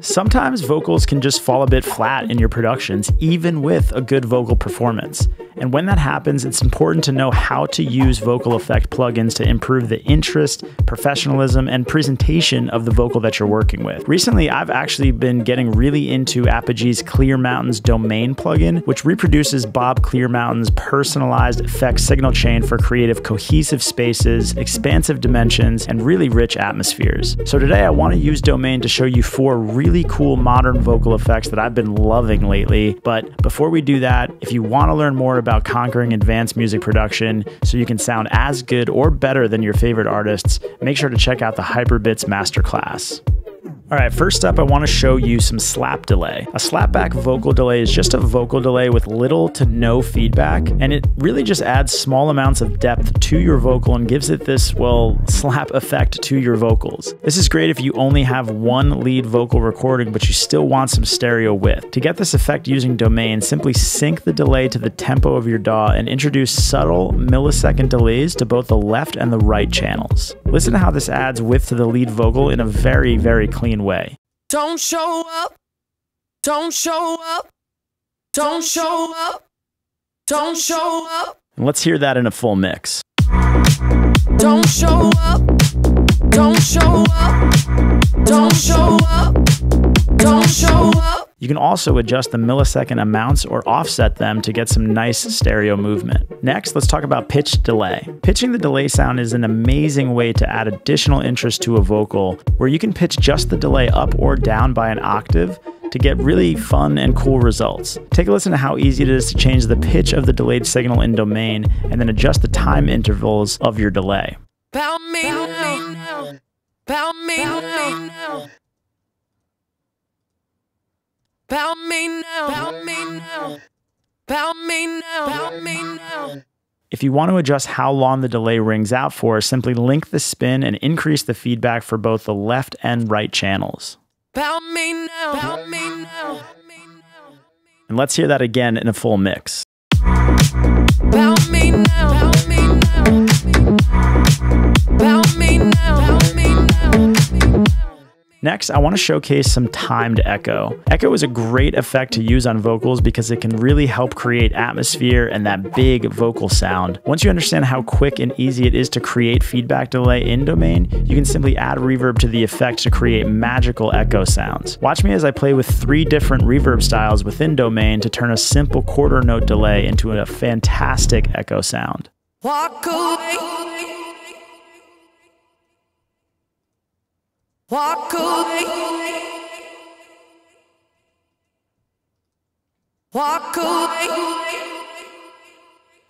Sometimes vocals can just fall a bit flat in your productions, even with a good vocal performance. And when that happens, it's important to know how to use vocal effect plugins to improve the interest, professionalism, and presentation of the vocal that you're working with. Recently, I've actually been getting really into Apogee's Clearmountain's domain plugin, which reproduces Bob Clearmountain's personalized effect signal chain for creative cohesive spaces, expansive dimensions, and really rich atmospheres. So today I want to use domain to show you four really cool modern vocal effects that I've been loving lately. But before we do that, if you want to learn more about conquering advanced music production so you can sound as good or better than your favorite artists, make sure to check out the Hyperbits Masterclass. All right, first up, I want to show you some slap delay. A slapback vocal delay is just a vocal delay with little to no feedback, and it really just adds small amounts of depth to your vocal and gives it this, well, slap effect to your vocals. This is great if you only have one lead vocal recording, but you still want some stereo width. To get this effect using Domain, simply sync the delay to the tempo of your DAW and introduce subtle millisecond delays to both the left and the right channels. Listen to how this adds width to the lead vocal in a very, very clean way. Don't show up. Don't show up. Don't show up. Don't show up. And let's hear that in a full mix. Don't show up. Don't show up. Don't show up. Don't show up. You can also adjust the millisecond amounts or offset them to get some nice stereo movement. Next, let's talk about pitch delay. Pitching the delay sound is an amazing way to add additional interest to a vocal, where you can pitch just the delay up or down by an octave to get really fun and cool results. Take a listen to how easy it is to change the pitch of the delayed signal in Domain and then adjust the time intervals of your delay. Pound me. Pound me now. Pound me now. Pound me now. Pound me now. Pound me now. If you want to adjust how long the delay rings out for, simply link the spin and increase the feedback for both the left and right channels. Pound me now. Pound me now. And let's hear that again in a full mix. Pound me now. Pound me now. Pound me now. Next, I want to showcase some timed echo. Echo is a great effect to use on vocals because it can really help create atmosphere and that big vocal sound. Once you understand how quick and easy it is to create feedback delay in Domain, you can simply add reverb to the effect to create magical echo sounds. Watch me as I play with three different reverb styles within Domain to turn a simple quarter note delay into a fantastic echo sound. Walk away.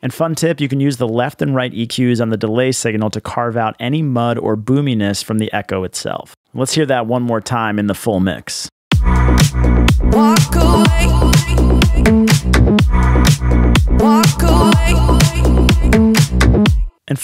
And fun tip, you can use the left and right EQs on the delay signal to carve out any mud or boominess from the echo itself. Let's hear that one more time in the full mix.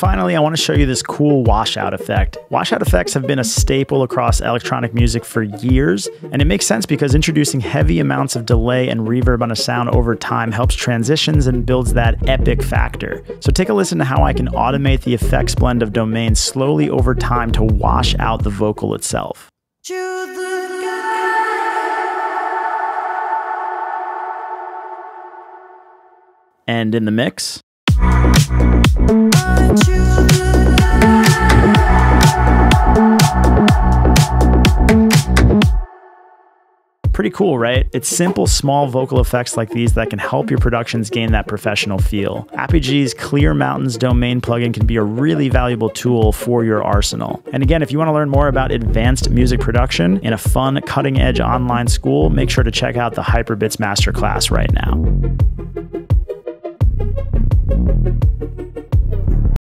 Finally, I want to show you this cool washout effect. Washout effects have been a staple across electronic music for years, and it makes sense because introducing heavy amounts of delay and reverb on a sound over time helps transitions and builds that epic factor. So take a listen to how I can automate the effects blend of domains slowly over time to wash out the vocal itself. And in the mix, Pretty cool, right? It's simple, small vocal effects like these that can help your productions gain that professional feel. Apogee's Clearmountain's domain plugin can be a really valuable tool for your arsenal. And again, if you want to learn more about advanced music production in a fun, cutting edge online school, make sure to check out the Hyperbits Masterclass right now.